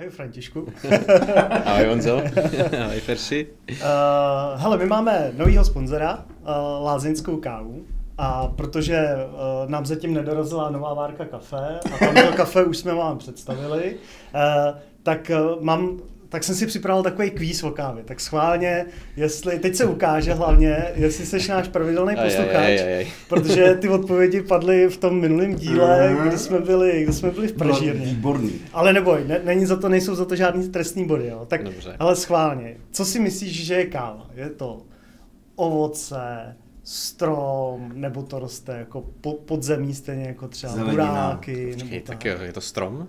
Ahoj Františku. Ahoj Honzo. Ahoj Ferši. Uh, hele, my máme novýho sponzora, uh, Lázeňskou kávu. A protože uh, nám zatím nedorazila nová várka kafe a tam to kafe už jsme vám představili, uh, tak uh, mám tak jsem si připravil takový kvíz o kávě. Tak schválně, jestli, teď se ukáže hlavně, jestli jsi náš pravidelný posluchač, protože ty odpovědi padly v tom minulém díle, kde jsme byli, kde jsme byli v Pražírně. Výborný. Ale neboj, ne, není za to, nejsou za to žádný trestní body, jo. Tak, Dobře. ale schválně, co si myslíš, že je káva? Je to ovoce, strom, nebo to roste jako po, podzemí stejně jako třeba buráky. Počkej, tak. tak je to strom?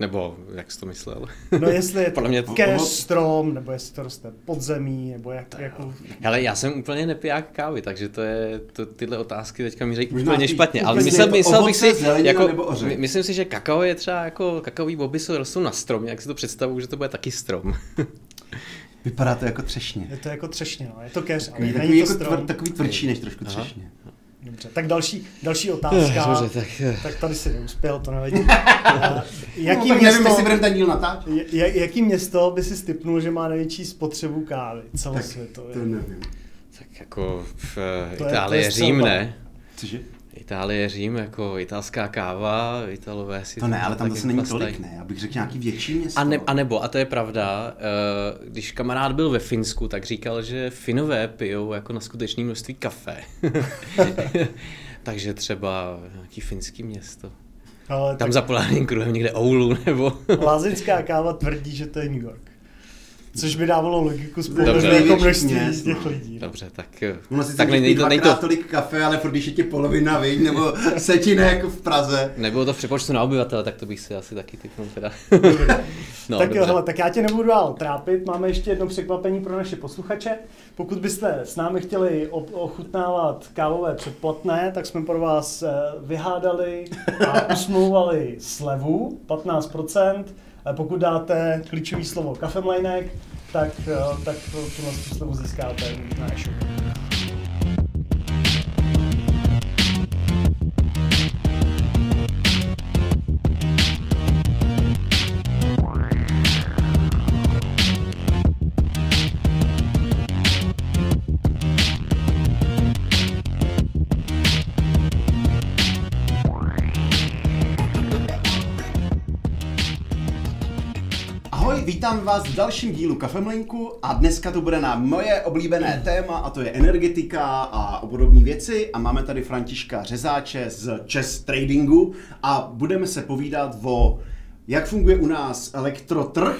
Nebo jak jsi to myslel? No jestli je to mě to... cash strom, nebo jestli to roste podzemí, nebo jak, to, jako... Ale já jsem úplně nepiják kávy, takže to je, to, tyhle otázky teďka mi řekl úplně špatně. Ale myslel, myslel bych si, jako, myslím si, že kakao je třeba jako, kakaový boby jsou rostou na strom, jak si to představuju, že to bude taky strom. Vypadá to jako třešně. Je to jako třešně, no. je to keř, ale takový, není to jako tvr, takový tvrdší než trošku Aha. Dobře, tak další, další otázka. Dobře, tak, tak tady si neuspěl, to nevadí. jaký no, město, nevím, jestli budeme ten díl natáčet. Jaký město by si stipnul, že má největší spotřebu kávy celosvětově? to nevím. Tak jako v Itálii Řím, ne? Cože? Itálie, Řím, jako italská káva, Italové si... To ne, ale tam zase není tolik, ne? Abych řekl nějaký větší město. A, ne, a nebo, a to je pravda, eh, když kamarád byl ve Finsku, tak říkal, že Finové pijou jako na skutečné množství kafe. Takže třeba nějaký finský město. Ale tam tak... za polárním kruhem někde Oulu nebo... Lázeňská káva tvrdí, že to je New York. Což by dávalo logiku z pohledu jako množství z těch lidí. Dobře, tak... Ono si tak není to, není to... tolik kafe, ale když je ti polovina, víš, nebo setina jako v Praze. Nebylo to v přepočtu na obyvatele, tak to bych si asi taky typnul teda. no, tak, hele, tak já tě nebudu dál trápit, máme ještě jedno překvapení pro naše posluchače. Pokud byste s námi chtěli ochutnávat kávové předplatné, tak jsme pro vás eh, vyhádali a usmlouvali slevu 15%, pokud dáte klíčový slovo kafemlejnek, tak, eh, tak tu slevu získáte na e-shopu. Vítám vás v dalším dílu Kafemlinku a dneska to bude na moje oblíbené téma a to je energetika a podobné věci a máme tady Františka Řezáče z Chess Tradingu a budeme se povídat o jak funguje u nás elektrotrh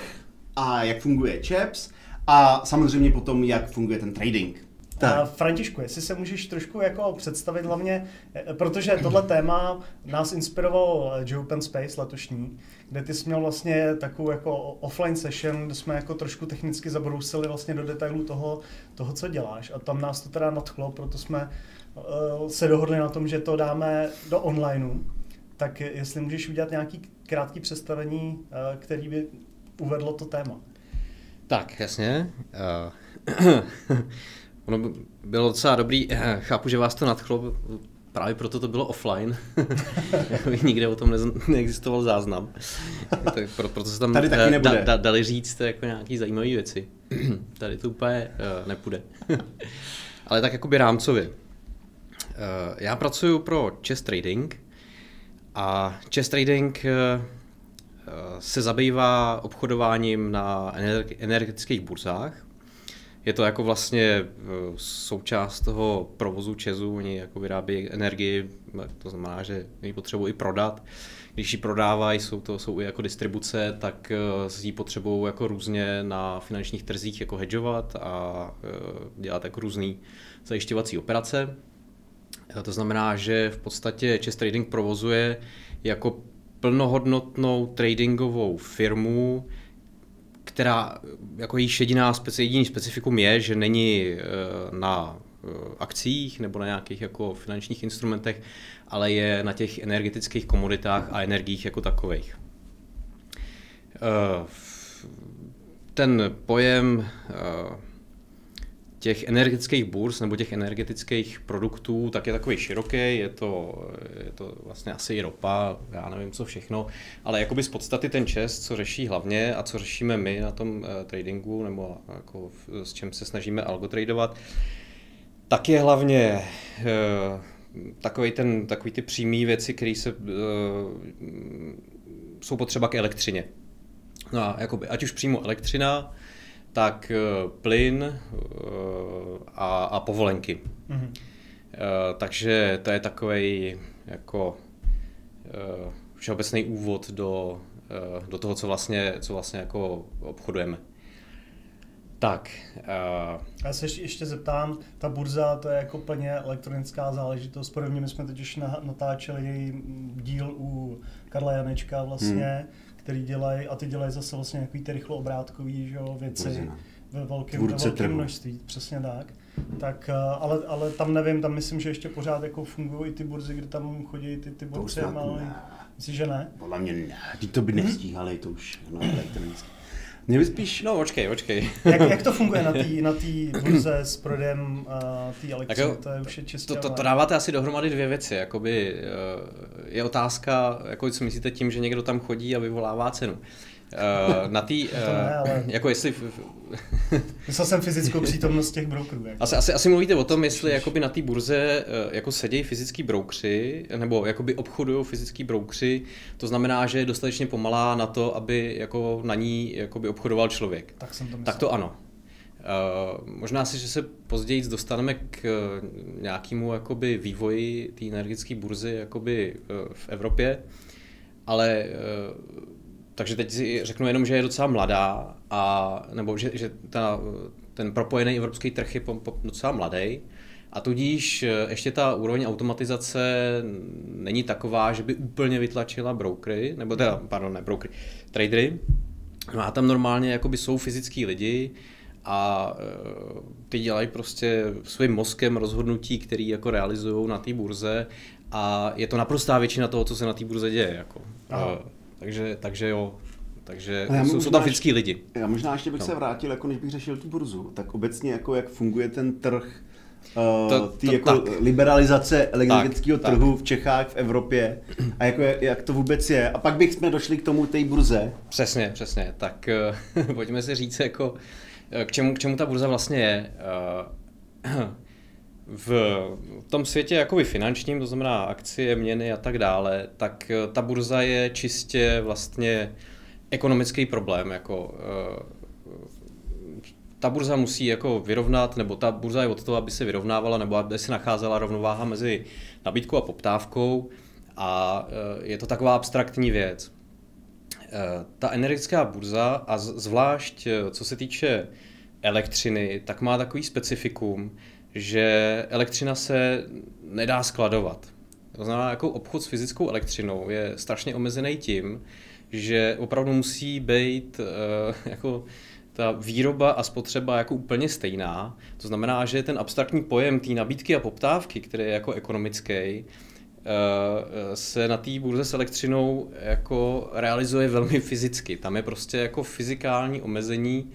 a jak funguje ČEPS a samozřejmě potom jak funguje ten trading. Tak. Františku, jestli se můžeš trošku jako představit hlavně, eh, protože tohle téma nás inspiroval Joe Open Space letošní, kde ty jsi měl vlastně takovou jako offline session, kde jsme jako trošku technicky zabrousili vlastně do detailů toho, toho, co děláš a tam nás to teda nadchlo, proto jsme uh, se dohodli na tom, že to dáme do onlineu. Tak jestli můžeš udělat nějaký krátký představení, který by uvedlo to téma. Tak, jasně. Uh, ono bylo docela dobrý, chápu, že vás to nadchlo, Právě proto to bylo offline. Nikde o tom neexistoval záznam. tak pro, proto se tam Tady taky nebude. Da, da, dali říct jako nějaký zajímavé věci. Tady to úplně uh, nepůjde. Ale tak jakoby rámcově. Uh, já pracuji pro Chess Trading a Chess Trading uh, se zabývá obchodováním na energetických burzách je to jako vlastně eh, součást toho provozu Česu, oni jako vyrábějí energii, to znamená, že ji potřebují i prodat. Když ji prodávají, jsou to jsou i jako distribuce, tak eh, ji potřebují jako různě na finančních trzích jako hedžovat a eh, dělat jako různý zajišťovací operace. To znamená, že v podstatě Chess Trading provozuje jako plnohodnotnou tradingovou firmu, která jako jejíž jediná speci, jediný specifikum je, že není eh, na eh, akcích nebo na nějakých jako finančních instrumentech, ale je na těch energetických komoditách a energiích jako takových. Eh, ten pojem těch energetických burz nebo těch energetických produktů tak je takový široký, je to, je to vlastně asi i ropa, já nevím co všechno, ale jakoby z podstaty ten čest, co řeší hlavně a co řešíme my na tom uh, tradingu nebo jako s čím se snažíme algotradovat, tak je hlavně uh, takový, ten, takový ty přímé věci, které se, uh, jsou potřeba k elektřině. No a jakoby, ať už přímo elektřina, tak uh, plyn uh, a, a povolenky. Mm-hmm. Takže to je takový jako všeobecný úvod do, do toho, co vlastně, co vlastně jako obchodujeme. Tak. Uh... Já se ještě zeptám, ta burza to je jako plně elektronická záležitost. Podobně my jsme teď už natáčeli díl u Karla Janečka vlastně, hmm. který dělají, a ty dělají zase vlastně nějaký ty rychloobrátkový že, věci Burzina. ve velkém, ve velkém množství, přesně tak. Tak, ale, ale tam nevím, tam myslím, že ještě pořád jako fungují i ty burzy, kde tam chodí ty, ty borci, ale myslíš, že ne? Podle mě ne, to by nestíhali, to už no, elektronicky. Mě by spíš, no počkej, počkej. jak, jak to funguje na té na burze s prodejem uh, té elektřiny? To je už je čistě to, to, to, dáváte asi dohromady dvě věci. Jakoby, uh, je otázka, jako co myslíte tím, že někdo tam chodí a vyvolává cenu. Uh, na tý, uh, ne, ale... jako jestli... Myslel jsem fyzickou přítomnost těch brokerů. Jako. Asi, asi, asi mluvíte o tom, jestli jakoby na té burze uh, jako sedějí fyzický broukři, nebo jakoby obchodují fyzický broukři, to znamená, že je dostatečně pomalá na to, aby jako na ní jakoby obchodoval člověk. Tak jsem to myslel. Tak to ano. Uh, možná si, že se později dostaneme k uh, nějakému jakoby vývoji té energetické burzy jakoby, uh, v Evropě, ale uh, takže teď si řeknu jenom, že je docela mladá, a, nebo že, že ta, ten propojený evropský trh je po, po, docela mladý. A tudíž eh, ještě ta úroveň automatizace není taková, že by úplně vytlačila brokery, nebo teda, pardon, ne brokery, tradery. No a tam normálně jakoby jsou fyzický lidi a uh, ty dělají prostě svým mozkem rozhodnutí, které jako realizují na té burze a je to naprostá většina toho, co se na té burze děje. Jako. Uh, takže, takže jo, takže jsou, jsou tam fyzický lidi. Já možná ještě bych no. se vrátil, jako než bych řešil tu burzu, tak obecně jako jak funguje ten trh Uh, to, tý to, jako tak. liberalizace energetického trhu tak. v Čechách, v Evropě a jako jak, jak to vůbec je. A pak bychom došli k tomu té burze. Přesně, přesně. Tak uh, pojďme si říct, jako, eh, k, čemu, k čemu ta burza vlastně je. Uh, v tom světě jakoby finančním, to znamená akcie, měny a tak dále, tak eh, ta burza je čistě vlastně ekonomický problém. Jako, eh, ta burza musí jako vyrovnat, nebo ta burza je od toho, aby se vyrovnávala, nebo aby se nacházela rovnováha mezi nabídkou a poptávkou a eh, je to taková abstraktní věc. Ta energetická burza a zvlášť co se týče elektřiny, tak má takový specifikum, že elektřina se nedá skladovat. To znamená, jako obchod s fyzickou elektřinou je strašně omezený tím, že opravdu musí být uh, jako ta výroba a spotřeba jako úplně stejná. To znamená, že ten abstraktní pojem té nabídky a poptávky, který je jako ekonomický, eh, se na té burze s elektřinou jako realizuje velmi fyzicky. Tam je prostě jako fyzikální omezení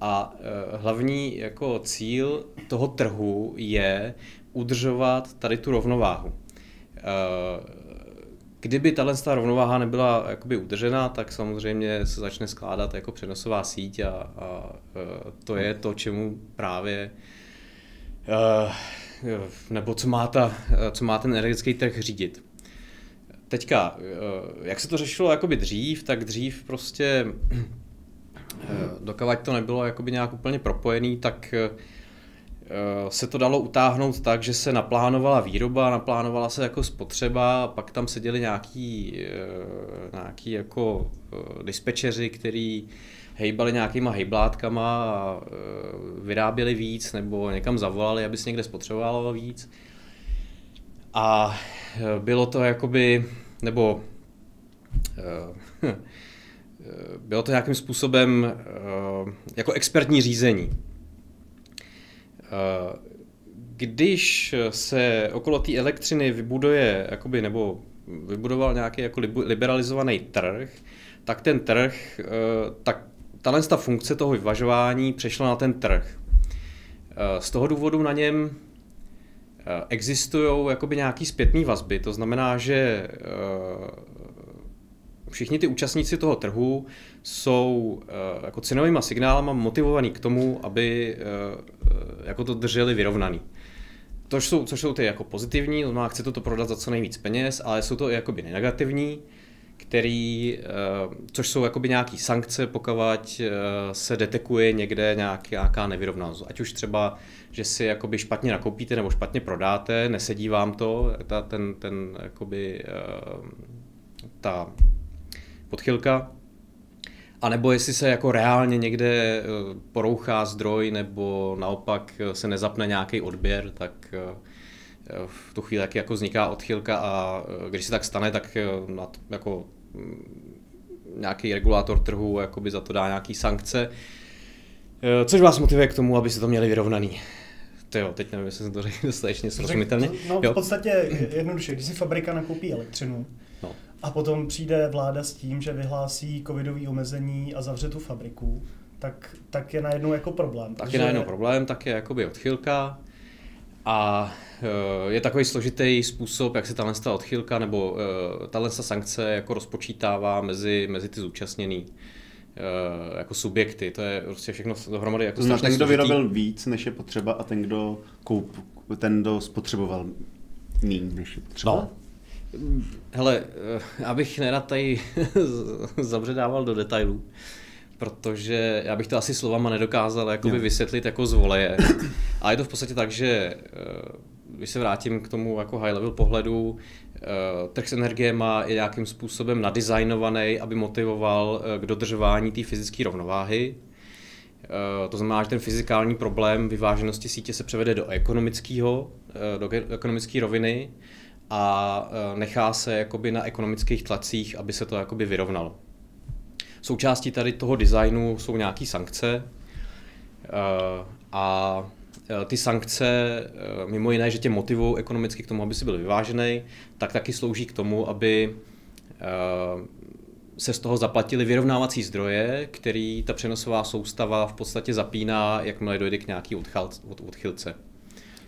a e, hlavní jako cíl toho trhu je udržovat tady tu rovnováhu. E, kdyby tahle rovnováha nebyla jakoby udržena, tak samozřejmě se začne skládat jako přenosová síť a, a e, to je to, čemu právě nebo co má, ta, co má ten energetický trh řídit. Teďka, jak se to řešilo jakoby dřív, tak dřív prostě Dokavať to nebylo jakoby nějak úplně propojený, tak eh, se to dalo utáhnout tak, že se naplánovala výroba, naplánovala se jako spotřeba, pak tam seděli nějaký, eh, nějaký jako dispečeři, který hejbali nějakýma hejblátkama a vyráběli víc nebo někam zavolali, aby se někde spotřebovalo víc. A bylo to jakoby, nebo bylo to nějakým způsobem eh, jako expertní řízení. Eh, když se okolo té elektřiny vybuduje, jakoby, nebo vybudoval nějaký jako liberalizovaný trh, tak ten trh, eh, tak tahle ta funkce toho vyvažování přešla na ten trh. z toho důvodu na něm existují jakoby nějaký zpětný vazby, to znamená, že všichni ty účastníci toho trhu jsou jako cenovýma signálama motivovaní k tomu, aby jako to drželi vyrovnaný. To jsou, což jsou ty jako pozitivní, to znamená, chce to prodat za co nejvíc peněz, ale jsou to i jakoby negativní, který, což jsou jakoby nějaký sankce, pokud se detekuje někde nějaký, nějaká nevyrovnanost. Ať už třeba, že si jakoby špatně nakoupíte nebo špatně prodáte, nesedí vám to, ta, ten, ten jakoby, ta podchylka, a nebo jestli se jako reálně někde porouchá zdroj nebo naopak se nezapne nějaký odběr, tak v tu chvíli taky jako vzniká odchylka a když se tak stane, tak na to, jako nějaký regulátor trhu jakoby za to dá nějaký sankce, což vás motivuje k tomu, aby se to měli vyrovnaný. To jo, teď nevím, jestli jsem to řekl dostatečně srozumitelně. No, v podstatě jednoduše, když si fabrika nakoupí elektřinu. A potom přijde vláda s tím, že vyhlásí covidový omezení a zavře tu fabriku, tak, tak je najednou jako problém. Tak je najednou problém, tak je jakoby odchylka a Eh, je takový složitý způsob, jak se tahle odchylka nebo uh, tahle sankce jako rozpočítává mezi, mezi ty zúčastněný uh, jako subjekty. To je prostě všechno dohromady jako Znáš ten, kdo vyrobil víc, než je potřeba a ten, kdo koup, ten, kdo spotřeboval méně, než je potřeba? No. Hele, abych nerad tady zabředával do detailů, protože já bych to asi slovama nedokázal jakoby vysvětlit jako z voleje. A je to v podstatě tak, že když se vrátím k tomu jako high level pohledu, eh, trh s energiemi je nějakým způsobem nadizajnovaný, aby motivoval eh, k dodržování té fyzické rovnováhy. Eh, to znamená, že ten fyzikální problém vyváženosti sítě se převede do ekonomického, do ekonomické roviny a nechá se jakoby na ekonomických tlacích, aby se to jakoby vyrovnalo. Součástí tady toho designu jsou nějaké sankce a Eh, ty sankce, mimo jiné, že tě motivují ekonomicky k tomu, aby si byl vyvážený, tak taky slouží k tomu, aby se z toho zaplatili vyrovnávací zdroje, který ta přenosová soustava v podstatě zapíná, jakmile dojde k nějaký odchylce.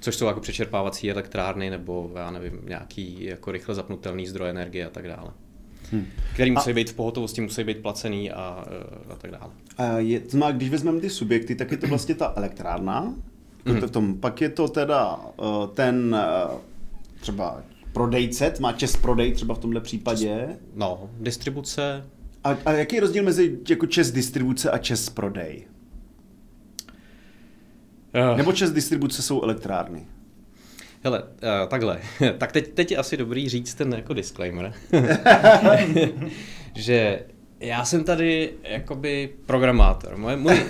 Což jsou jako přečerpávací elektrárny nebo já nevím, nějaký jako rychle zapnutelný zdroj energie a tak dále. Hmm. Který musí a... být v pohotovosti, musí být placený a, a tak dále. A je, znamená, když vezmeme ty subjekty, tak je to vlastně ta elektrárna, mm. v tom. Pak je to teda uh, ten uh, třeba prodejce, má čes prodej třeba v tomhle případě. No, distribuce. A, a jaký je rozdíl mezi jako čes distribuce a čes prodej? Uh. Nebo čes distribuce jsou elektrárny? Hele, uh, takhle. tak teď, teď je asi dobrý říct ten jako disclaimer, že já jsem tady jakoby programátor. Moje, můj,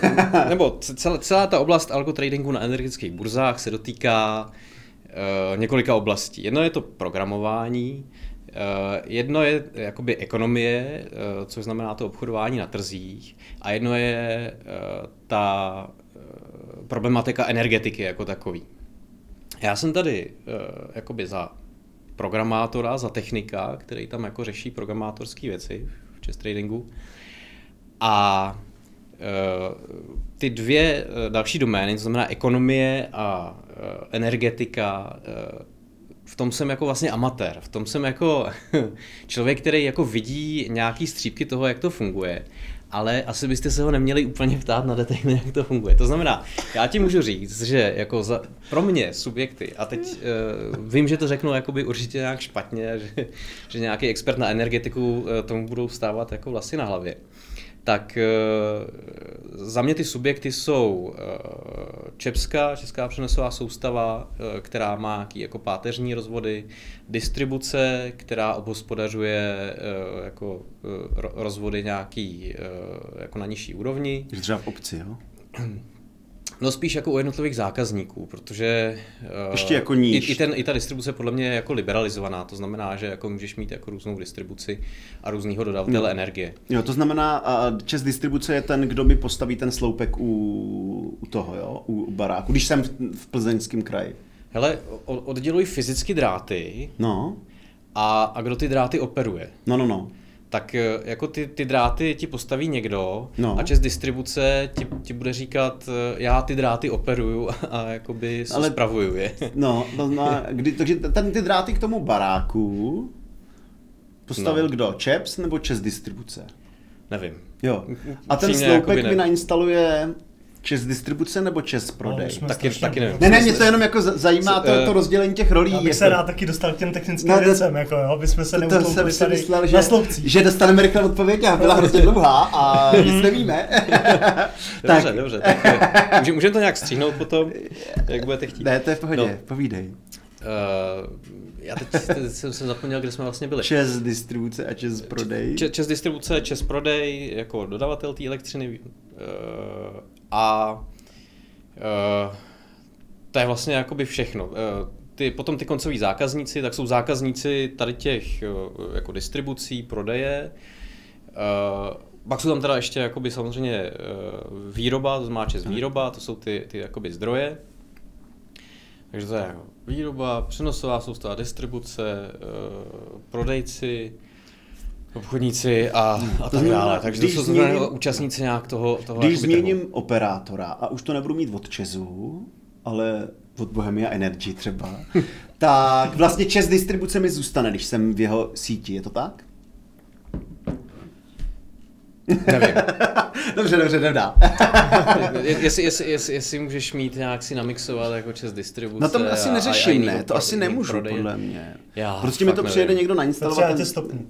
nebo celá, celá ta oblast algotradingu na energetických burzách se dotýká uh, několika oblastí. Jedno je to programování, uh, jedno je jakoby ekonomie, uh, což znamená to obchodování na trzích, a jedno je uh, ta problematika energetiky jako takový. Já jsem tady uh, jakoby za programátora, za technika, který tam jako řeší programátorské věci chess tradingu. A uh, ty dvě uh, další domény, to znamená ekonomie a energetika, v tom jsem jako vlastně amatér, v tom jsem jako člověk, který jako vidí nějaký střípky toho, jak to funguje, ale asi byste se ho neměli úplně ptát na detaily, jak to funguje. To znamená, já ti můžu říct, že jako za, pro mě subjekty, a teď uh, vím, že to řeknu jakoby určitě nějak špatně, že, že nějaký expert na energetiku uh, tomu budou stávat jako vlasy na hlavě tak eh, za mě ty subjekty jsou eh, Čepská, Česká přenosová soustava, eh, která má nějaký jako páteřní rozvody, distribuce, která obhospodařuje jako rozvody nějaký jako na nižší úrovni. Třeba v obci, jo? No spíš jako u jednotlivých zákazníků, protože Ještě jako níž. I, i, ten, i ta distribuce podle mě je jako liberalizovaná, to znamená, že jako můžeš mít jako různou distribuci a různýho dodavatele no. energie. Jo, to znamená, čes distribuce je ten, kdo mi postaví ten sloupek u, u toho, jo, u, baráku, když jsem v, v plzeňském kraji. Hele, oddělují fyzicky dráty no. a, a kdo ty dráty operuje. No, no, no. Tak eh, jako ty, ty dráty ti postaví někdo No. a čes distribuce ti, ti bude říkat, eh, já ty dráty operuju a, jakoby Ale- spravuju je. No, to zná, kdy, takže ten, ty dráty k tomu baráku postavil No. kdo? Čeps nebo Čes distribuce? Nevím. Jo. A ten sloupek mi nainstaluje Čes distribuce nebo Čes Ale prodej? jsme Taky- taky nevím. Ne, ne, mě to jenom jako za- zajímá to, Eh, to rozdělení těch rolí. Já bych jako. se rád taky dostal k těm technickým No, to- věcem, jako jo, aby jsme se to, jsem si tady myslel, na že, že dostaneme rychle odpověď a byla hrozně dlouhá a nic nevíme. Dobře, tak, dobře. Tak, můžeme, můžeme to nějak stříhnout potom, jak budete chtít. ne, to je v pohodě, No. povídej. Uh, já teď, teď jsem, jsem zapomněl, kde jsme vlastně byli. Čes distribuce a Čes prodej. Če- Čes distribuce, Čes prodej jako dodavatel té elektřiny uh, a uh, to je vlastně jakoby všechno. Uh, ty, potom ty koncoví zákazníci, tak jsou zákazníci tady těch uh, jako distribucí, prodeje. Uh, pak jsou tam teda ještě jakoby samozřejmě uh, výroba, to znamená čes výroba, to jsou ty, ty jakoby zdroje. Takže to je výroba, přenosová soustava, distribuce, prodejci, obchodníci a, a tak dále. Takže to když jsou změním- účastníci nějak toho, toho Když změním trhu. operátora a už to nebudu mít od Česu, ale od Bohemia Energy třeba, tak vlastně Čes distribuce mi zůstane, když jsem v jeho síti, je to tak? Nevím. dobře, dobře, nedá. Je- jestli, jestli, jestli, jestli, můžeš mít nějak si namixovat jako čes distribuce. Na tom asi a- a neřeším, ne, to pro- asi nemůžu, prodeje. podle mě. Já prostě mi to nevím. přijede někdo nainstalovat. já ten- tě stopnu.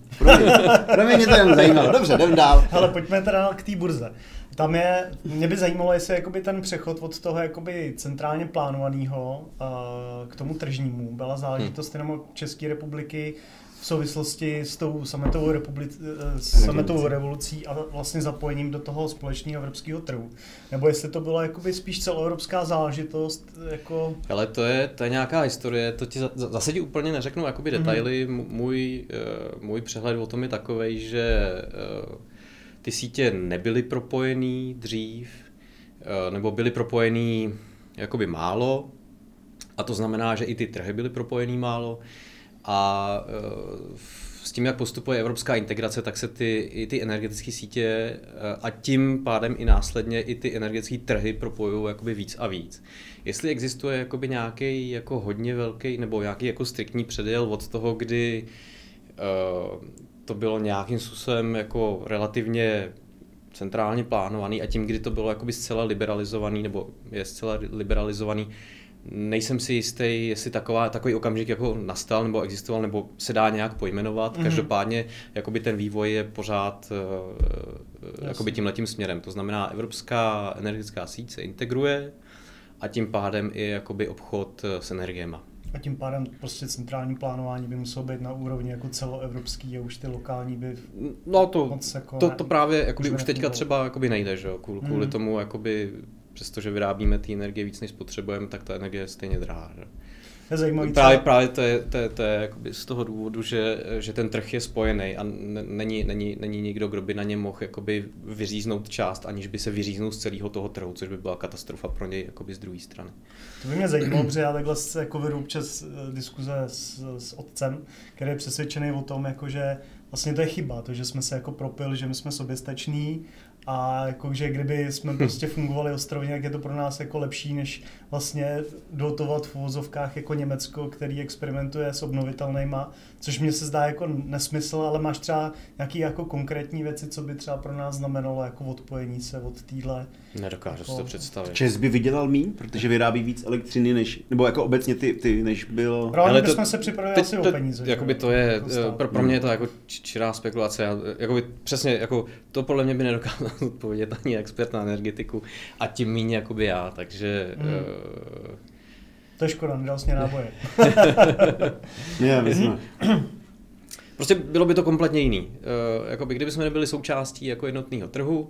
Promiň, mě to jen zajímalo. Dobře, jdem dál. Ale pojďme teda k té burze. Tam je, mě by zajímalo, jestli jakoby ten přechod od toho jakoby centrálně plánovaného k tomu tržnímu byla záležitost jenom České republiky v souvislosti s tou sametovou, republic, eh, s sametovou revolucí a vlastně zapojením do toho společného evropského trhu. Nebo jestli to byla jakoby spíš celoevropská záležitost, jako... Ale to je, to je nějaká historie, to ti za- za- zase ti úplně neřeknu jakoby detaily. Mm-hmm. Můj, eh, můj přehled o tom je takový, že eh, ty sítě nebyly propojený dřív, nebo byly propojený jakoby málo, a to znamená, že i ty trhy byly propojený málo. A eh, s tím, jak postupuje evropská integrace, tak se ty, i ty energetické sítě eh, a tím pádem i následně i ty energetické trhy propojují jakoby víc a víc. Jestli existuje jakoby nějaký jako hodně velký nebo nějaký jako striktní předěl od toho, kdy uh, to bylo nějakým způsobem jako relativně centrálně plánovaný a tím, kdy to bylo jakoby zcela liberalizovaný nebo je zcela liberalizovaný, nejsem si jistý, jestli taková, takový okamžik jako nastal nebo existoval, nebo se dá nějak pojmenovat. Mhm. Mm-hmm. Každopádně jakoby ten vývoj je pořád uh, jakoby tímhletím směrem. To znamená, evropská energetická síť se integruje a tím pádem i jakoby obchod eh, s energiema. A tím pádem prostě centrální plánování by muselo být na úrovni jako celoevropský a už ty lokální by No to, moc jako to, to právě jakoby už teďka třeba jakoby nejde, že jo? Kvůli, kvůli Mhm. tomu jakoby přestože vyrábíme ty energie víc, než spotřebujeme, tak ta energie je stejně drahá. Že? Je zajímavý. Právě, právě to je, to je, to je jakoby z toho důvodu, že, že ten trh je spojený a není, není, není nikdo, kdo by na něm mohl jakoby vyříznout část, aniž by se vyříznul z celého toho trhu, což by byla katastrofa pro něj jakoby z druhé strany. To by mě zajímalo, protože já takhle se jako vedu občas eh, diskuze s, s otcem, který je přesvědčený o tom, jako že vlastně to je chyba, to, že jsme se jako propili, že my jsme soběstační a jako, že kdyby jsme prostě fungovali ostrovně, tak je to pro nás jako lepší, než vlastně dotovat v uvozovkách jako Německo, který experimentuje s obnovitelnýma, což mně se zdá jako nesmysl, ale máš třeba nějaký jako konkrétní věci, co by třeba pro nás znamenalo jako odpojení se od týhle. Nedokážu si to představit. Čes by vydělal míň, protože vyrábí víc elektřiny, než, nebo jako obecně ty, ty než bylo... Právě Ale bychom se připravili teď asi to, o peníze. Jakoby to je, jako stát. pro, pro mě je to jako čirá spekulace. Já, jakoby přesně, jako, to podle mě by nedokázal odpovědět ani expert na energetiku a tím méně jakoby já, takže Hmm. eh, To je škoda, nedal jsi mě náboje. Ne, my jsme... Prostě bylo by to kompletně jiný. Uh, jakoby, kdyby jsme nebyli součástí jako jednotného trhu, uh,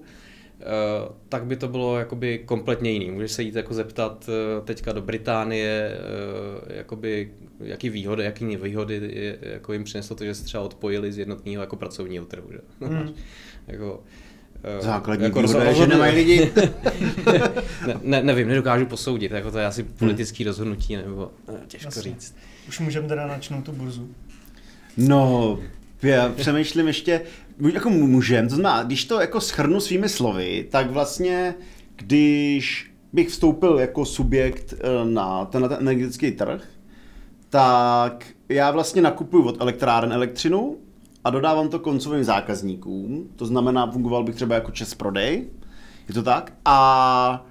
tak by to bylo jakoby kompletně jiný. Můžeš se jít jako zeptat uh, teďka do Británie, uh, jakoby, jaký výhody, jaký nevýhody je, jako jim přineslo to, že se třeba odpojili z jednotného jako pracovního trhu. Že? Hmm. jako, Základní jako výhoda je, že nemají lidi. ne, ne, nevím, nedokážu posoudit, jako to je asi politický rozhodnutí, nebo eh, těžko Jasně. říct. Už můžeme teda načnout tu burzu. No, Já přemýšlím ještě, jako můžem, to znamená, když to jako schrnu svými slovy, tak vlastně, když bych vstoupil jako subjekt eh, na tenhle energetický trh, tak já vlastně nakupuju od elektráren elektřinu a dodávám to koncovým zákazníkům. To znamená, fungoval bych třeba jako čes prodej. Je to tak? A,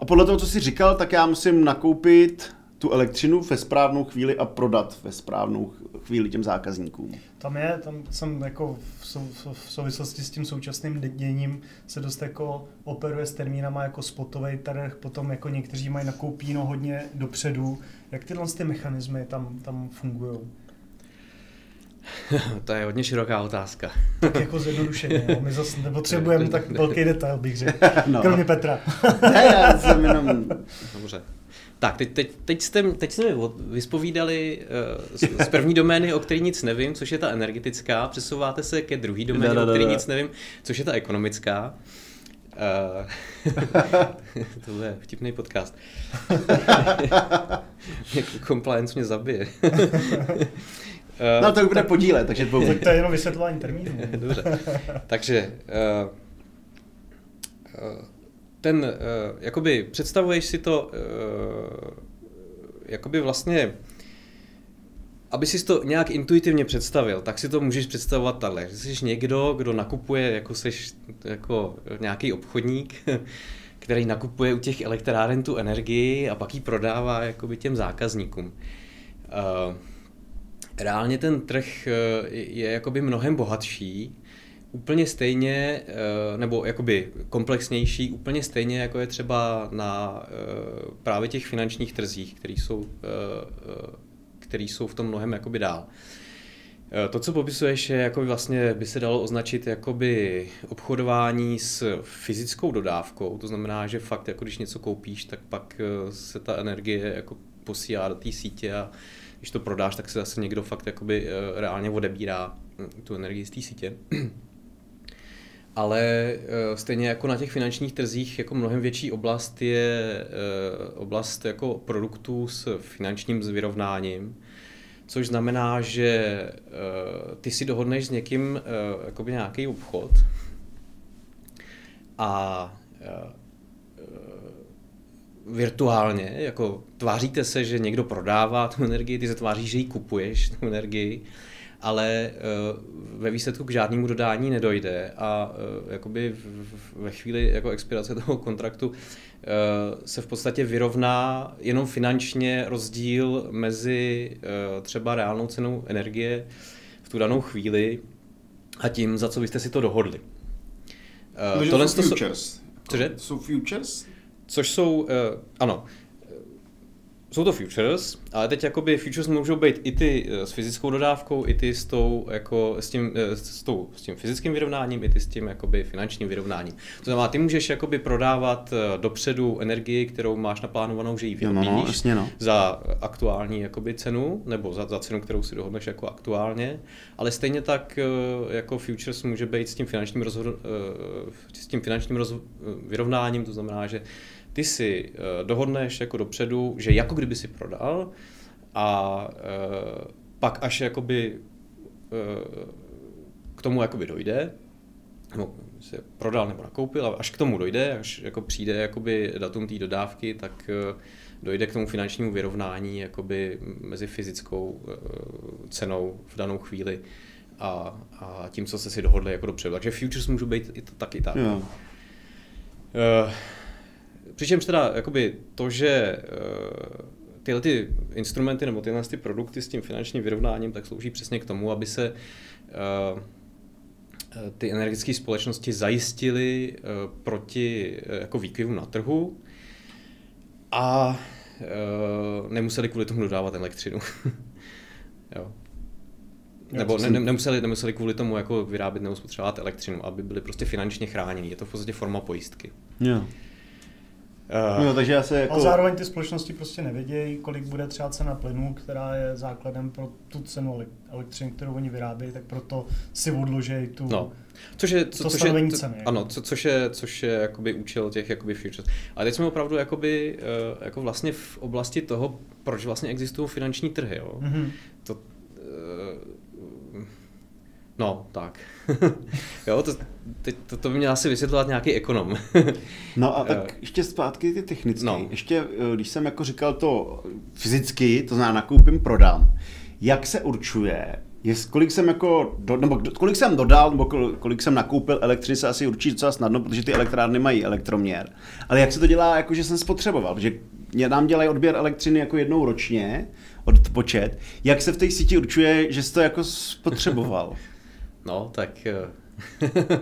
a podle toho, co jsi říkal, tak já musím nakoupit tu elektřinu ve správnou chvíli a prodat ve správnou chvíli těm zákazníkům. Tam je, tam jsem jako v, sou, v souvislosti s tím současným děním se dost jako operuje s termínama jako spotový trh, potom jako někteří mají nakoupíno hodně dopředu. Jak tyhle ty mechanismy tam, tam fungují? to je hodně široká otázka. Tak jako zjednodušeně, no. my zase nepotřebujeme tak velký detail, bych řekl. No. Kromě Petra. ne, já jsem jenom... Dobře. Tak, teď, teď, teď, jste, teď jste mi vyspovídali uh, z, z první domény, o který nic nevím, což je ta energetická, přesouváte se ke druhé doméně, da, da, da, o který nic nevím, což je ta ekonomická. Uh, to bude vtipný podcast. Compliance mě zabije. No to bude podílet, takže to, to je jenom vysvětlování termínu. Dobře. Takže uh, uh, ten, uh, jakoby představuješ si to, jakoby vlastně, aby si to nějak intuitivně představil, tak si to můžeš představovat takhle. Jsi někdo, kdo nakupuje, jako jsi jako nějaký obchodník, který nakupuje u těch elektráren tu energii a pak ji prodává jakoby těm zákazníkům. Uh, reálně ten trh je jakoby mnohem bohatší, úplně stejně, eh, nebo jakoby komplexnější, úplně stejně jako je třeba na eh, právě těch finančních trzích, které jsou, eh, který jsou v tom mnohem jakoby dál. To, co popisuješ, je jako vlastně by se dalo označit jakoby obchodování s fyzickou dodávkou. To znamená, že fakt, jako když něco koupíš, tak pak se ta energie jako posílá do té sítě a když to prodáš, tak se zase někdo fakt jakoby reálně odebírá hm, tu energii z té sítě. Ale eh, stejně jako na těch finančních trzích jako mnohem větší oblast je eh, oblast jako produktů s finančním vyrovnáním, což znamená, že eh, ty si dohodneš s někým jakoby nějaký obchod a virtuálně, jako tváříte se, že někdo prodává tu energii, ty se tváříš, že ji kupuješ, tu energii ale eh, ve výsledku k žádnému dodání nedojde a eh, jakoby ve chvíli jako expirace toho kontraktu eh, se v podstatě vyrovná jenom finančně rozdíl mezi třeba reálnou cenou energie v tu danou chvíli a tím, za co byste si to dohodli. Tohle jsou futures. Cože? Jsou futures? Což jsou, ano, jsou to futures, ale teď jakoby futures můžou být i ty eh, s fyzickou dodávkou, i ty s, tou, jako, s, tím, eh, s, tou, s tím fyzickým vyrovnáním, i ty s tím jakoby finančním vyrovnáním. To znamená, ty můžeš jakoby prodávat eh, dopředu energii, kterou máš naplánovanou, že ji vyrobíš no, no, jasně, no. za aktuální jakoby cenu, nebo za, za cenu, kterou si dohodneš jako aktuálně, ale stejně tak jako futures může být s tím finančním, rozhod, s tím finančním roz, vyrovnáním, to znamená, že ty si uh, dohodneš jako dopředu, že jako kdyby si prodal a uh, pak až jakoby uh, k tomu jakoby dojde, nebo si prodal nebo nakoupil, a až k tomu dojde, až jako přijde jakoby datum té dodávky, tak dojde k tomu finančnímu vyrovnání jakoby mezi fyzickou cenou v danou chvíli a, a tím, co jste si dohodli jako dopředu. Takže futures můžou být i to, taky tak. Yeah. Uh, Přičemž teda jakoby to, že uh, tyhle ty instrumenty nebo tyhle ty produkty s tím finančním vyrovnáním tak slouží přesně k tomu, aby se uh, ty energetické společnosti zajistily proti jako výkyvům na trhu a nemuseli kvůli tomu dodávat elektřinu. jo. Nebo ne, ne, nemuseli, nemuseli kvůli tomu jako vyrábět nebo spotřebovat elektřinu, aby byli prostě finančně chráněni. Je to v podstatě forma pojistky. Yeah. Uh, no, takže já se jako... A zároveň ty společnosti prostě nevědějí, kolik bude třeba cena plynu, která je základem pro tu cenu elektřiny, kterou oni vyrábějí, tak proto si odloží tu no. Což je, co, to což je, ceny. Jako. Ano, co, což je, což je jakoby účel těch jakoby futures. Ale teď jsme opravdu jakoby, uh, jako vlastně v oblasti toho, proč vlastně existují finanční trhy. Jo? Mm-hmm. To, uh, No, tak. jo, to, teď, to, to by měl asi vysvětlovat nějaký ekonom. no a tak ještě zpátky ty technické. No. Ještě, když jsem jako říkal to fyzicky, to znamená nakoupím, prodám. Jak se určuje, je, kolik jsem jako, do, nebo kolik jsem dodal, nebo kolik jsem nakoupil elektřiny se asi určí docela snadno, protože ty elektrárny mají elektroměr. Ale jak se to dělá, jako že jsem spotřeboval, protože mě nám dělají odběr elektřiny jako jednou ročně, od počet. Jak se v té síti určuje, že jsi to jako spotřeboval? No, tak eh,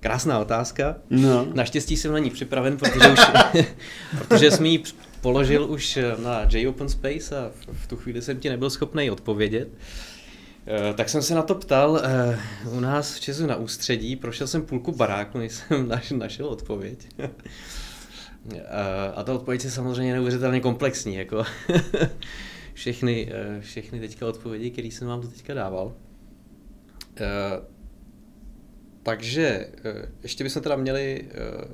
krásná otázka. No. Naštěstí jsem na ní připraven, protože, už, protože jsem ji položil už na JOpen Space a v tu chvíli jsem ti nebyl schopný odpovědět. Eh, tak jsem se na to ptal eh, u nás v Česu na ústředí, prošel jsem půlku baráku, než jsem našel odpověď. A ta odpověď je samozřejmě neuvěřitelně komplexní, jako všechny, všechny teďka odpovědi, které jsem vám to teďka dával. Eh, takže eh, ještě bychom teda měli eh,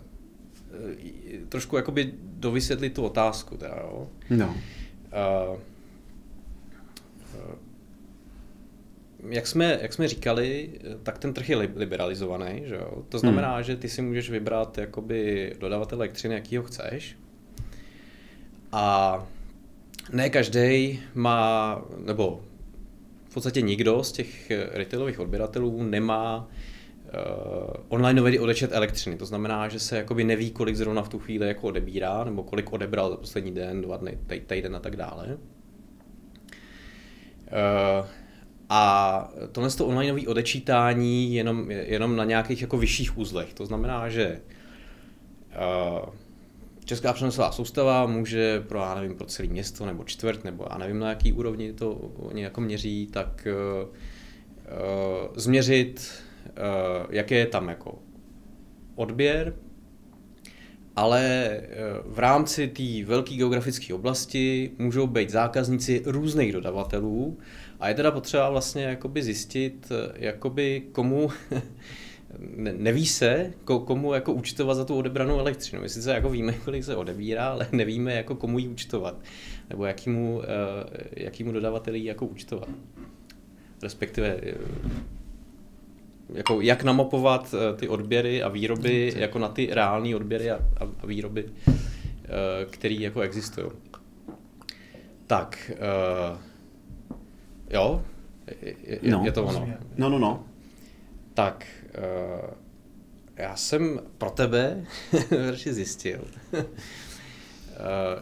trošku jakoby dovysvětlit tu otázku. Teda, jo? No. jak jsme, jak jsme říkali, tak ten trh je liberalizovaný, že jo? To znamená, hmm. že ty si můžeš vybrat jakoby dodavatel elektřiny, jaký ho chceš. A ne každý má, nebo v podstatě nikdo z těch eh, retailových odběratelů nemá uh, online odečet elektřiny. To znamená, že se jakoby neví, kolik zrovna v tu chvíli jako odebírá, nebo kolik odebral za poslední den, dva dny, týden a tak dále. Uh, a tohle to online odečítání jenom, jenom na nějakých jako vyšších uzlech. To znamená, že Česká přenosová soustava může pro, já nevím, pro celé město nebo čtvrt, nebo já nevím, na jaký úrovni to oni jako měří, tak uh, změřit, uh, jaký je tam jako odběr, ale v rámci té velké geografické oblasti můžou být zákazníci různých dodavatelů a je teda potřeba vlastně jakoby zjistit, jakoby komu neví se, komu jako účtovat za tu odebranou elektřinu. My sice jako víme, kolik se odebírá, ale nevíme, jako komu ji účtovat. Nebo jakýmu, uh, jakýmu dodavateli jako účtovat. Respektive uh, jako jak namapovat uh, ty odběry a výroby jako na ty reální odběry a, a, výroby, které jako existují. Tak, jo, je, je, no, je to ono. No, no, no. Tak, já jsem pro tebe zjistil, uh,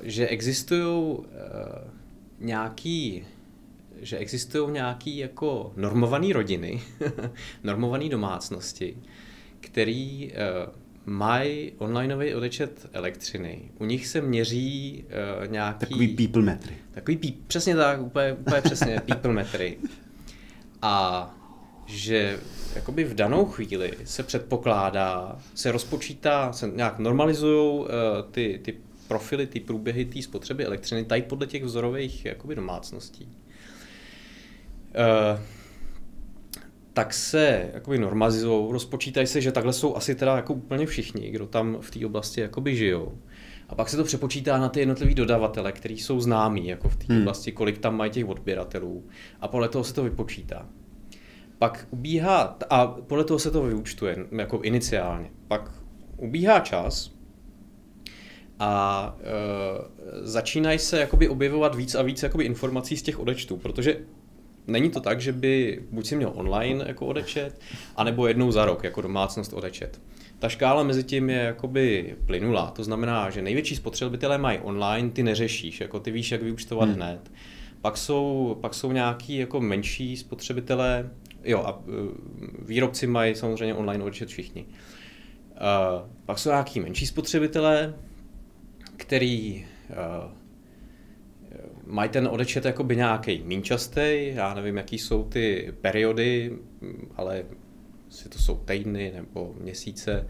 že existují uh, nějaký že existují nějaký jako normované rodiny, normované domácnosti, který mají onlineový odečet elektřiny. U nich se měří uh, nějaký... Takový people metry. Takový, pí, přesně tak, úplně, úplně přesně, people metry. A že jakoby v danou chvíli se předpokládá, se rozpočítá, se nějak normalizují uh, ty, ty profily, ty průběhy té spotřeby elektřiny tady podle těch vzorových jakoby domácností. Uh, tak se jakoby normalizují, rozpočítají se, že takhle jsou asi teda jako úplně všichni, kdo tam v té oblasti jakoby žijou. A pak se to přepočítá na ty jednotlivé dodavatele, kteří jsou známí jako v té hmm. oblasti, kolik tam mají těch odběratelů. A podle toho se to vypočítá. Pak ubíhá, a podle toho se to vyúčtuje, jako iniciálně. Pak ubíhá čas a e, začínají se jakoby objevovat víc a víc jakoby informací z těch odečtů, protože není to tak, že by buď si měl online jako odečet, anebo jednou za rok jako domácnost odečet. Ta škála mezi tím je jakoby plynulá, to znamená, že největší spotřebitelé mají online, ty neřešíš, jako ty víš, jak vyúčtovat hmm. hned. Pak jsou, pak jsou nějaký jako menší spotřebitelé, Jo, a e, výrobci mají samozřejmě online odečet všichni. Uh, pak jsou nějaký menší spotřebitelé, který uh, mají ten odečet jakoby nějaký méně častý, já nevím, jaký jsou ty periody, ale jestli to jsou týdny nebo měsíce,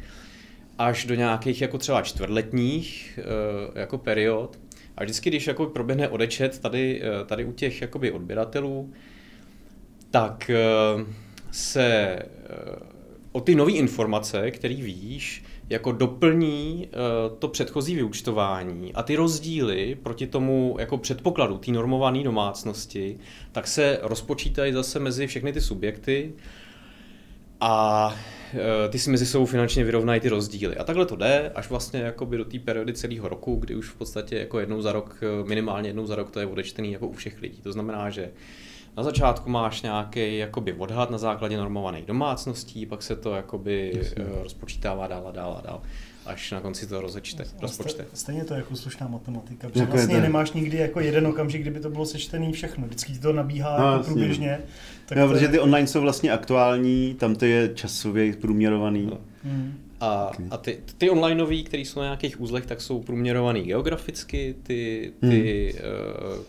až do nějakých jako třeba čtvrtletních jako period. A vždycky, když jako proběhne odečet tady, tady u těch jakoby odběratelů, tak eh, se eh, o ty nové informace, které víš, jako doplní eh, to předchozí vyučtování a ty rozdíly proti tomu jako předpokladu té normované domácnosti, tak se rozpočítají zase mezi všechny ty subjekty a ty si mezi sebou finančně vyrovnají ty rozdíly. A takhle to jde až vlastně jakoby do té periody celého roku, kdy už v podstatě jako jednou za rok, minimálně jednou za rok to je odečtený jako u všech lidí. To znamená, že na začátku máš nějaký jakoby odhad na základě normovaných domácností, pak se to jakoby Jasně. rozpočítává dál a dál a dál až na konci to rozečte, rozpočte. Stejně to je jako slušná matematika, protože jako vlastně nemáš nikdy jako jeden okamžik, kdyby to bylo sečtený všechno. Vždycky to nabíhá no, jako průběžně. Tak no, protože ty online jsou vlastně aktuální, tam to je časově průměrovaný. No. Hmm. A, okay. a ty, ty onlineový, které jsou na nějakých úzlech, tak jsou průměrovaný geograficky, ty, ty, hmm.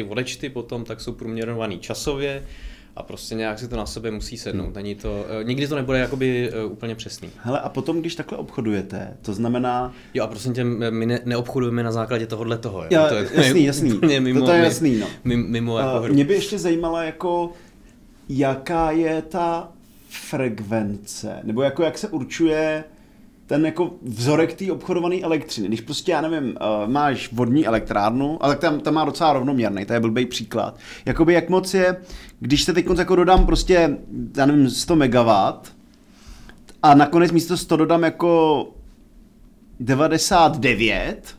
Uh, ty odečty potom tak jsou průměrovaný časově a prostě nějak si to na sebe musí sednout. Hmm. Není to, uh, nikdy to nebude jakoby uh, úplně přesný. Hele, a potom, když takhle obchodujete, to znamená... Jo, a prosím tě, my ne, neobchodujeme na základě tohohle toho. Jo? To je, jasný, jasný. Mimo, to je jasný, no. Mimo, mimo jako hru. Mě by ještě zajímalo, jako, jaká je ta frekvence, nebo jako jak se určuje ten jako vzorek té obchodované elektřiny. Když prostě, já nevím, uh, máš vodní elektrárnu, ale tam, tam má docela rovnoměrný, to je blbý příklad. Jakoby jak moc je, když se teď jako dodám prostě, já nevím, 100 MW a nakonec místo 100 dodám jako 99,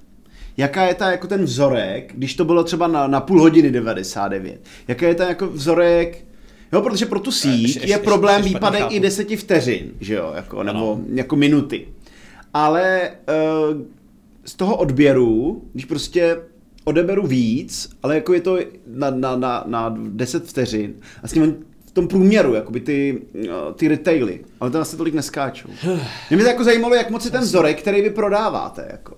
jaká je ta jako ten vzorek, když to bylo třeba na, na půl hodiny 99, jaká je ten jako vzorek, Jo, protože pro tu síť je problém výpadek i deseti vteřin, že jo, jako, nebo ano. jako minuty ale uh, z toho odběru, když prostě odeberu víc, ale jako je to na, na, na, na 10 vteřin a s tím v tom průměru, jakoby ty, uh, ty retaily, ale to asi tolik neskáčou. Mě by to jako zajímalo, jak moc je ten vzorek, který vy prodáváte, jako.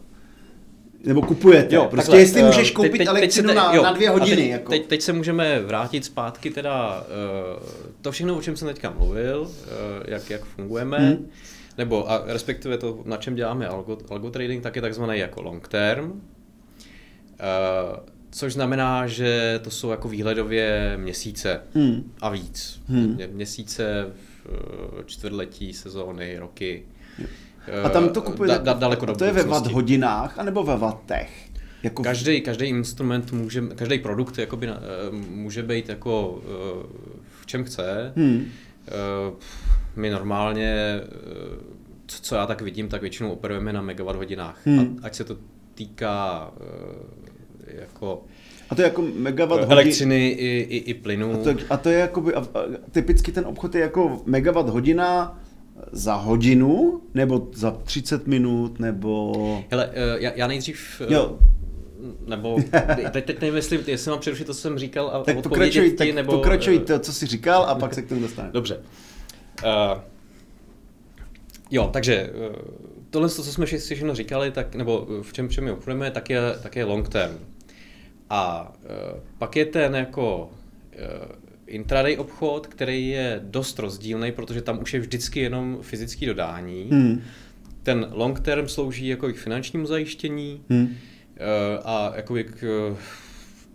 Nebo kupujete. Jo, prostě takhle, jestli můžeš koupit teď, elektřinu teď na, jo, na dvě hodiny. Teď, jako. teď, teď se můžeme vrátit zpátky teda uh, to všechno, o čem jsem teďka mluvil, uh, jak, jak fungujeme. Hmm nebo a respektive to, na čem děláme algo, algo trading, tak je takzvaný jako long term, uh, což znamená, že to jsou jako výhledově měsíce hmm. a víc. Hmm. Měsíce, eh, čtvrtletí, sezóny, roky. A tam to kupuje, da, da, daleko do to je ve watt hodinách, anebo ve wattech? Jako... Každý, každý instrument může, každý produkt jakoby, může být jako v čem chce. Hmm. My normálně, co já tak vidím, tak většinou operujeme na megawatt hodinách. Hmm. Ať se to týká jako a to je jako megawatt hodin... Elektřiny i, i, i plynu. A to, a to je jako, typicky ten obchod je jako megawatt hodina za hodinu, nebo za 30 minut, nebo... Hele, já, já nejdřív... Jo. Nebo teď, teď nevím, jestli, mám přerušit to, co jsem říkal a tak pokračuj, ti, tak nebo... pokračuj to, co jsi říkal a pak se k tomu dostane. Dobře. Uh, jo, takže uh, tohle, co jsme si všechno říkali, tak, nebo v čem, čem my obchodujeme, tak je, tak je long term. A uh, pak je ten jako uh, intraday obchod, který je dost rozdílný, protože tam už je vždycky jenom fyzické dodání. Hmm. Ten long term slouží jako k finančnímu zajištění hmm. uh, a jakoby k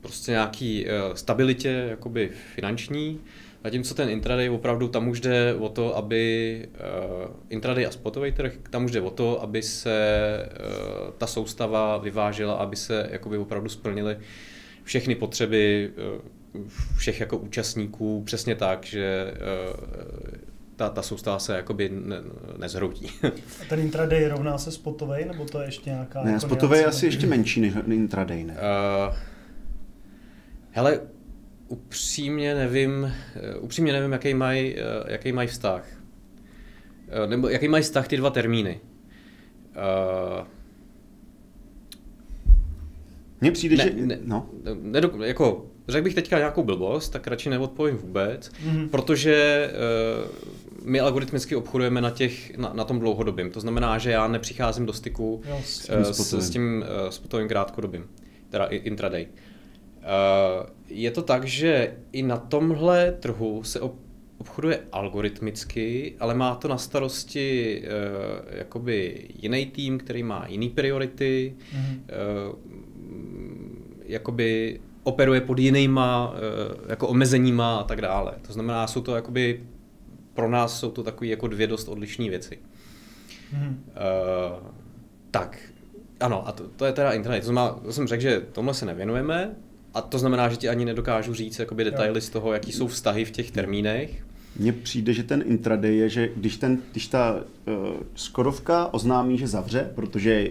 prostě nějaký uh, stabilitě jakoby finanční. Zatímco ten intraday opravdu tam už jde o to, aby uh, intraday a spotový trh, tam už jde o to, aby se uh, ta soustava vyvážela, aby se jakoby opravdu splnily všechny potřeby uh, všech jako účastníků přesně tak, že uh, ta, ta soustava se jakoby ne, nezhroutí. A ten intraday rovná se spotovej, nebo to je ještě nějaká... Ne, jako spotovej je asi ještě menší než intraday, ne? Uh, hele, upřímně nevím, eh, upřímně nevím, jaký mají eh, jaký maj vztah. Eh, nebo jaký mají vztah ty dva termíny. Mně přijde, ne, že... Ne, no. ne, jako, řekl bych teďka nějakou blbost, tak radši neodpovím vůbec, mm-hmm. protože uh, my algoritmicky obchodujeme na, těch, na, na tom dlouhodobém. To znamená, že já nepřicházím do styku jo, s, uh, s, s tím uh, spotovým krátkodobým, teda intraday. Uh, je to tak, že i na tomhle trhu se obchoduje algoritmicky, ale má to na starosti uh, jakoby jiný tým, který má jiný priority, mm-hmm. jakoby operuje pod jinýma jako omezeníma a tak dále. To znamená, jsou to jakoby pro nás jsou to takové jako dvě dost odlišné věci. Mm-hmm. Uh, tak, ano, a to, to je teda internet. To, znamená, to jsem řekl, že tomhle se nevěnujeme, a to znamená, že ti ani nedokážu říct jakoby detaily z toho, jaký jsou vztahy v těch termínech. Mně přijde, že ten intraday je, že když, ten, když ta uh, Skodovka oznámí, že zavře, protože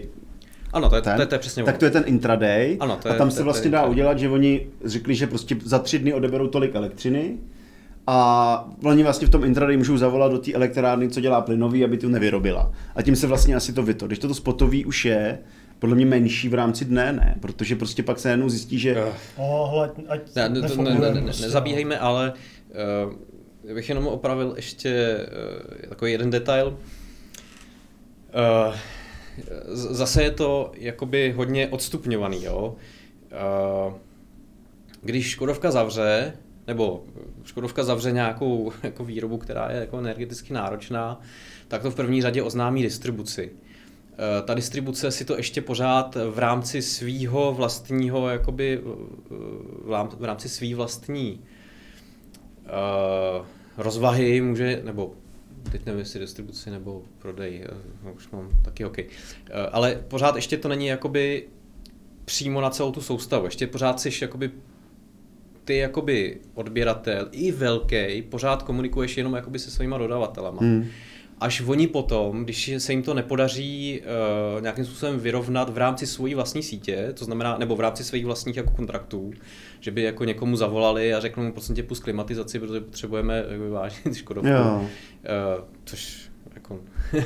ano, to je, ten, to, je, to je přesně Tak to je ten intraday ano, to je, a tam se vlastně dá udělat, že oni řekli, že prostě za tři dny odeberou tolik elektřiny a oni vlastně v tom intraday můžou zavolat do té elektrárny, co dělá plynový, aby tu nevyrobila. A tím se vlastně asi to vyto. Když toto spotový už je, podle mě menší v rámci dne, ne, protože prostě pak se jenom zjistí, že... Oh, hle, ať ne, ne, ne, ne, ne, prostě, nezabíhejme, ale uh, bych jenom opravil ještě uh, takový jeden detail. Uh, zase je to jakoby hodně odstupňovaný, jo. Uh, když Škodovka zavře, nebo Škodovka zavře nějakou jako výrobu, která je jako energeticky náročná, tak to v první řadě oznámí distribuci. Ta distribuce si to ještě pořád v rámci svýho vlastního, jakoby v rámci svý vlastní uh, rozvahy může, nebo teď nevím, jestli distribuci nebo prodej, no, už mám taky OK. Ale pořád ještě to není jakoby přímo na celou tu soustavu, ještě pořád jsi jakoby ty jakoby odběratel i velký, pořád komunikuješ jenom jakoby se svýma dodavatelama. Hmm. Až oni potom, když se jim to nepodaří uh, nějakým způsobem vyrovnat v rámci svojí vlastní sítě, to znamená, nebo v rámci svých vlastních jako kontraktů, že by jako někomu zavolali a řeknou mu prostě plus klimatizaci, protože potřebujeme vyvážit Škodovku. Jo. Uh, což jako...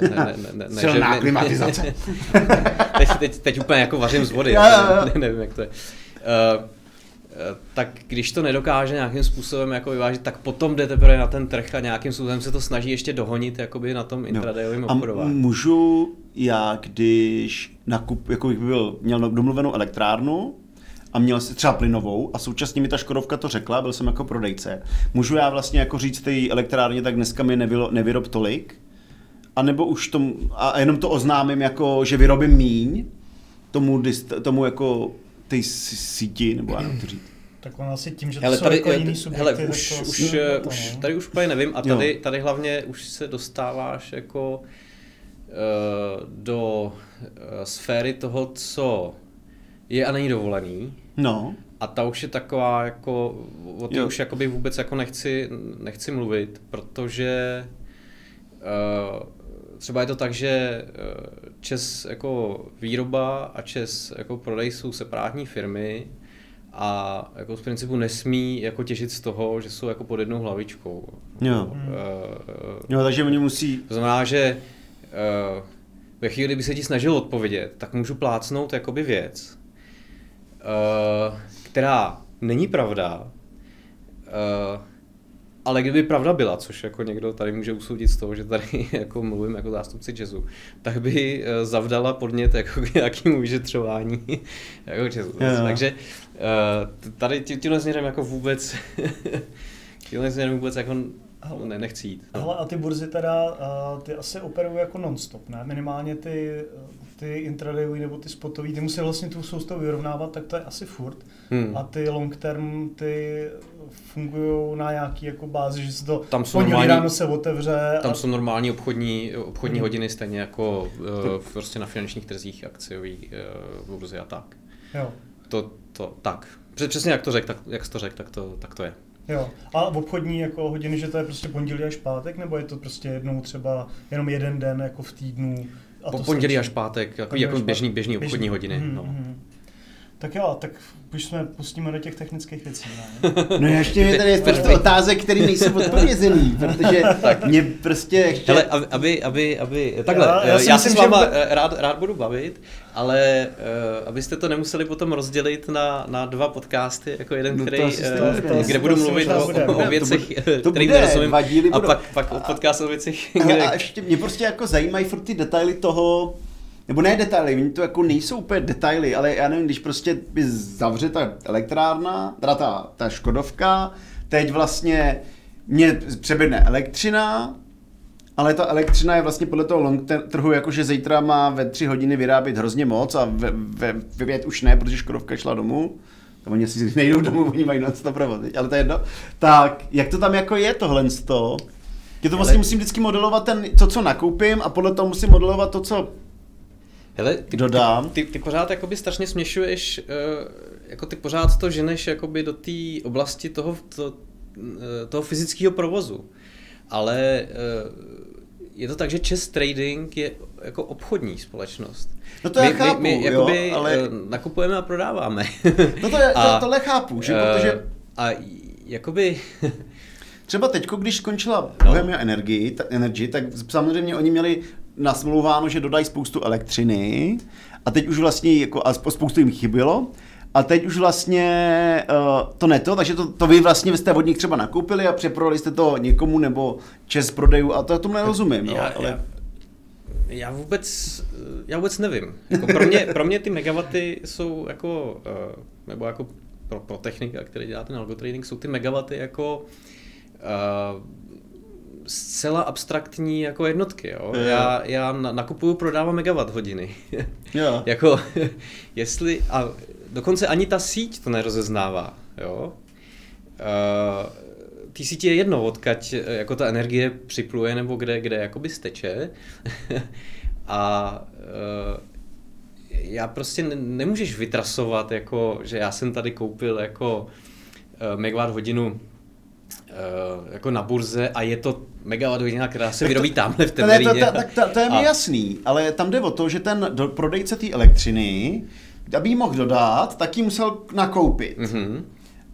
ne, ne, ne, ne, Silná že, klimatizace. teď, teď, teď úplně jako vařím z vody, jo, jo, jo. Ne, nevím, jak to je. Uh, tak když to nedokáže nějakým způsobem jako vyvážit, tak potom jde teprve na ten trh a nějakým způsobem se to snaží ještě dohonit jakoby na tom intradayovém no. obchodování. A můžu já, když nakup, jako bych byl, měl domluvenou elektrárnu, a měl si třeba plynovou a současně mi ta Škodovka to řekla, byl jsem jako prodejce. Můžu já vlastně jako říct té elektrárně, tak dneska mi nevylo, nevyrob tolik, a nebo už tom, a jenom to oznámím jako, že vyrobím míň tomu, tomu jako té síti, nebo jak to říct. Tak ono asi tím, že to hele, jsou tady, jako jiný subjekty, hele, už, to už, to, už, no. tady už úplně nevím a tady, tady hlavně už se dostáváš jako uh, do uh, sféry toho, co je a není dovolený. No. A ta už je taková jako, o té už jakoby vůbec jako nechci, nechci mluvit, protože uh, třeba je to tak, že Čes jako výroba a Čes jako prodej jsou separátní firmy a jako z principu nesmí jako těžit z toho, že jsou jako pod jednou hlavičkou. Jo. Uh, jo, takže oni musí... To znamená, že uh, ve chvíli, kdyby se ti snažil odpovědět, tak můžu plácnout jakoby věc, uh, která není pravda, uh, ale kdyby pravda byla, což jako někdo tady může usoudit z toho, že tady jako mluvím jako zástupci jazzu, tak by uh, zavdala podnět jako k nějakému vyšetřování jako jazzu. Yeah. Takže uh, tady tímhle směrem jako vůbec tímhle směrem vůbec jako ne, nechci jít. No. Hele, a ty burzy teda, uh, ty asi operují jako non-stop, ne? Minimálně ty, ty intradayový nebo ty spotový, ty musí vlastně tu soustavu vyrovnávat, tak to je asi furt. Hmm. A ty long term, ty fungují na nějaký jako bázi, že se to tam jsou normální, ráno se otevře. Tam a... jsou normální obchodní, obchodní hmm. hodiny, stejně jako uh, prostě na finančních trzích, akciový uh, burzy a tak. Jo. To, to, tak. Přesně jak to řek, tak, jak jsi to řekl, tak to, tak to je. Jo. A v obchodní jako hodiny, že to je prostě pondělí až pátek, nebo je to prostě jednou třeba jenom jeden den jako v týdnu? Po pondělí až pátek, jako, jako běžný, běžný obchodní běžný. hodiny. Hmm, no. Hmm. Tak jo, tak už jsme pustíme do těch technických věcí. Ne? No ještě je tady spoustu otázek, které nejsou odpovězený, protože tak. mě prostě ještě... Hele, aby, aby, aby, takhle, já, já, já se s váma že... Eh, rád, rád budu bavit, ale uh, abyste to nemuseli potom rozdělit na, na dva podcasty, jako jeden, no který, uh, to, kde budu mluvit o, o, o věcech, kterým nerozumím, a pak, pak o podcast o věcech, kde... A ještě mě prostě jako zajímají furt ty detaily toho, nebo ne detaily, oni to jako nejsou úplně detaily, ale já nevím, když prostě by zavře ta elektrárna, teda ta, ta Škodovka, teď vlastně mě přeběhne elektřina, ale ta elektřina je vlastně podle toho long trhu, jakože zítra má ve tři hodiny vyrábět hrozně moc a ve, ve, ve pět už ne, protože Škodovka šla domů. To oni si nejdou domů, oni mají noc to provoz, ale to je jedno. Tak, jak to tam jako je tohle z toho? Já to vlastně ale... musím vždycky modelovat ten, to, co nakoupím a podle toho musím modelovat to, co Hele, ty, dodám. Ty, ty, ty pořád jakoby strašně směšuješ, uh, jako ty pořád to ženeš jakoby do té oblasti toho, to, eh, toho fyzického provozu. Ale eh, je to tak, že Chess Trading je jako obchodní společnost. No to já chápu, my, my jakoby jo, ale... nakupujeme a prodáváme. No to, je, to, tohle chápu, že protože... A jakoby... Třeba teď, když skončila no. Bohemia Energy, ta, Energy, tak samozřejmě oni měli nasmlouváno, že dodají spoustu elektřiny a teď už vlastně jako, a spoustu jim chybělo, a teď už vlastně uh, to neto, takže to, to vy vlastně jste od nich třeba nakoupili a přeprodali jste to někomu nebo čes prodejů a to tomu nerozumím. Já, ale... já, já vůbec, já vůbec nevím. Jako pro, mě, pro mě ty megawaty jsou jako, uh, nebo jako pro, pro technika, který dělá ten algotrading, jsou ty megawaty jako uh, zcela abstraktní jako jednotky. Jo? Jo. Já, já nakupuju, prodávám megawatt hodiny. jo. jako, jestli, a dokonce ani ta síť to nerozeznává. Jo? Uh, té síti je jedno, odkaď jako ta energie připluje nebo kde, kde jakoby steče. a uh, já prostě nemůžeš vytrasovat, jako, že já jsem tady koupil jako megawatt hodinu jako na burze a je to megawatt hodina, která se vyrobí tamhle v Temelíně. To, to, to, to, to je mi a... jasný, ale tam jde o to, že ten do, prodejce té elektřiny, aby ji mohl dodat, tak ji musel nakoupit. Mm-hmm.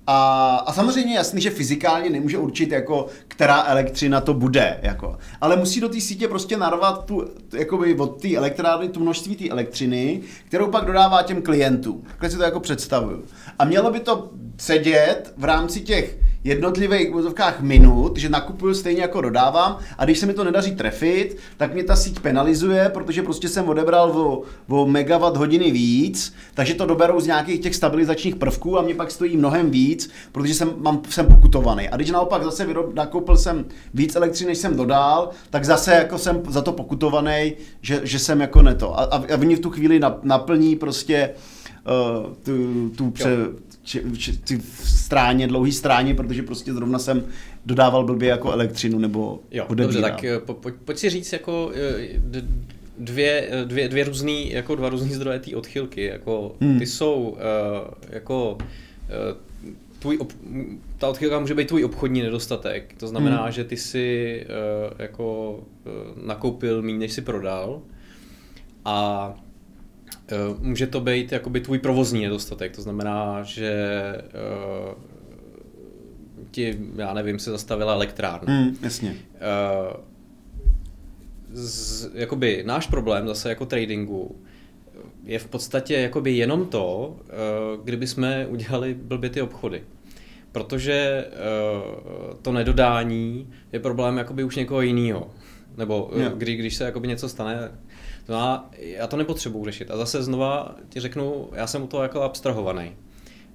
A, a samozřejmě jasný, že fyzikálně nemůže určit, jako, která elektřina to bude. Jako. Ale musí do té sítě prostě narvat tu, jakoby od té elektrárny tu množství té elektřiny, kterou pak dodává těm klientům. Takhle si to jako představuju. A mělo by to sedět v rámci těch jednotlivých vozovkách minut, že nakupuju stejně jako dodávám a když se mi to nedaří trefit, tak mě ta síť penalizuje, protože prostě jsem odebral o, o megawatt hodiny víc, takže to doberou z nějakých těch stabilizačních prvků a mě pak stojí mnohem víc, protože jsem, mám, jsem pokutovaný. A když naopak zase vyrob, nakoupil jsem víc elektřiny, než jsem dodal, tak zase jako jsem za to pokutovaný, že, že jsem jako neto. A, a, a oni v tu chvíli naplní prostě uh, tu, tu pře, či, či, ty stráně, dlouhý stráně, protože prostě zrovna jsem dodával blbě jako elektřinu nebo Jo, dobře, tak eh, po, po, pojď si říct jako eh, dvě, eh, dvě, dvě různý, jako dva různý zdroje té odchylky, jako hmm. ty jsou uh, jako uh, tvůj ob, ta odchylka může být tvůj obchodní nedostatek, to znamená, hmm. že ty si uh, jako uh, nakoupil méně, než si prodal a může to být jakoby tvůj provozní nedostatek, to znamená, že uh, ti, já nevím, se zastavila elektrárna. Hmm, jasně. Uh, z, jakoby náš problém zase jako tradingu je v podstatě jakoby jenom to, uh, kdyby jsme udělali blbě ty obchody. Protože uh, to nedodání je problém jakoby už někoho jiného. Nebo yeah. kdy, když se jakoby něco stane, No a já to nepotřebuji řešit. A zase znova ti řeknu, já jsem u toho jako abstrahovaný.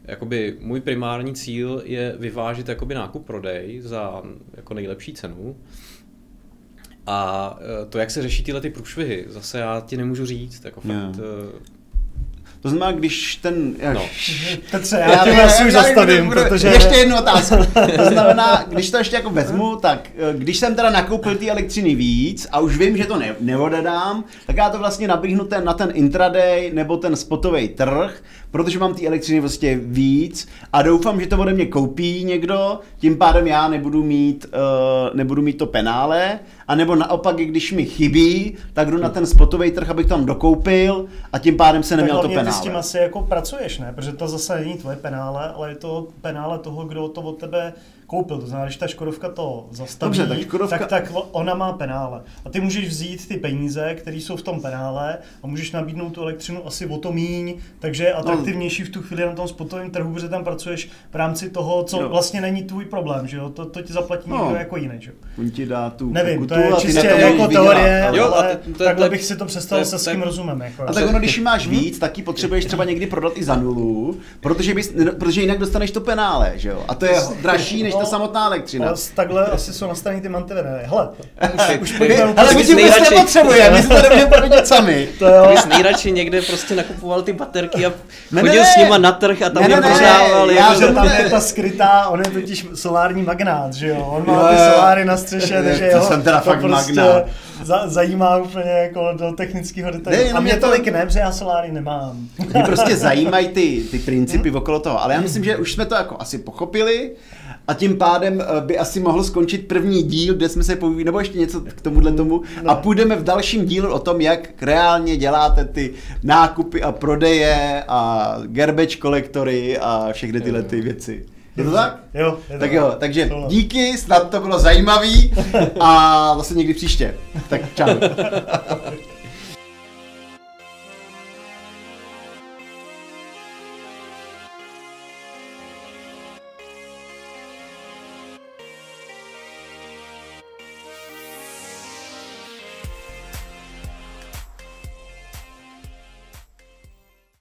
Jakoby můj primární cíl je vyvážit jakoby nákup prodej za jako nejlepší cenu. A e, to, jak se řeší tyhle ty průšvihy, zase já ti nemůžu říct. Jako fakt, yeah. To znamená, když ten... Jak... No. Petře, já, já tě asi už zastavím, budu, protože... Ještě jednu otázku. To znamená, když to ještě jako vezmu, tak eh, když jsem teda nakoupil ty elektřiny víc a už vím, že to ne, neodedám, tak já to vlastně nabíhnu ten, na ten intraday nebo ten spotový trh, protože mám ty elektřiny vlastně víc a doufám, že to ode mě koupí někdo, tím pádem já nebudu mít, uh, nebudu mít to penále, a nebo naopak, když mi chybí, tak jdu na ten spotový trh, abych tam dokoupil a tím pádem se neměl to penále. ty s tím asi jako pracuješ, ne? Protože to zase není tvoje penále, ale je to penále toho, kdo to od tebe koupil. To znamená, když ta Škodovka to zastaví, Dobře, tak, Škodovka... tak, tak ona má penále. A ty můžeš vzít ty peníze, které jsou v tom penále a můžeš nabídnout tu elektřinu asi o to míň, takže je atraktivnější v tu chvíli na tom spotovém trhu, protože tam pracuješ v rámci toho, co jo. vlastně není tvůj problém, že jo? To, to ti zaplatí no. někdo jako jiný, že jo? On ti dá tu Nevím, to je čistě jako teorie, jo, ale takhle bych si to představil se s kým rozumem. Jako. A tak ono, když máš víc, tak ji potřebuješ třeba někdy prodat i za nulu, protože, bys, protože jinak dostaneš to penále, že jo? A to je dražší než ta no. samotná elektřina. Ale takhle asi jsou nastavení ty mantinely. Hele, už, už my, ale my ti vůbec nepotřebujeme, my si to nemůžeme providět sami. To jo. Ty jsi nejradši někde prostě nakupoval ty baterky a ne, chodil ne, s nima na trh a tam ne, je prodával. Já, že tam je ta skrytá, on je totiž solární magnát, že jo? On má ty soláry na střeše, takže jo. To jsem teda fakt prostě magnát. Za, zajímá úplně jako do technického detailu. Ne, a mě to tolik ne, protože já soláry nemám. Mě prostě zajímají ty, ty principy okolo toho, ale já myslím, že už jsme to jako asi pochopili A tím pádem eh, by asi mohl skončit první díl, kde jsme se povídali, nebo ještě něco k tomuhle tomu. Ne. A půjdeme v dalším dílu o tom, jak reálně děláte ty nákupy a prodeje a garbage kolektory a všechny tyhle ty věci. Je to tak? Jo, je to Tak jo, takže Tohle. díky, snad to bylo zajímavý a zase někdy příště. Tak čau.